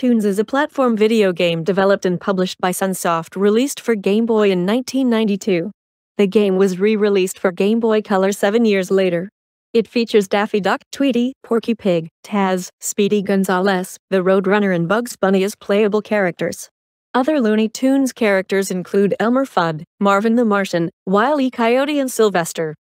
Looney Tunes is a platform video game developed and published by Sunsoft released for Game Boy in 1992. The game was re-released for Game Boy Color seven years later. It features Daffy Duck, Tweety, Porky Pig, Taz, Speedy Gonzales, the Roadrunner and Bugs Bunny as playable characters. Other Looney Tunes characters include Elmer Fudd, Marvin the Martian, Wile E. Coyote and Sylvester.